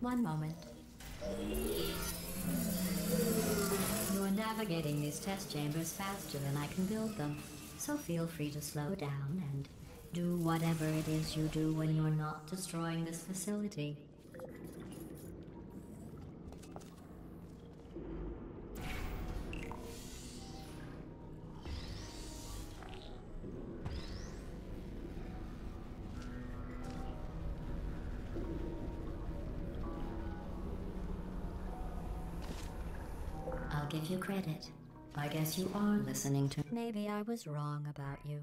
One moment. You're navigating these test chambers faster than I can build them, so feel free to slow down and do whatever it is you do when you're not destroying this facility. I'll give you credit. I guess you are listening to. Maybe I was wrong about you.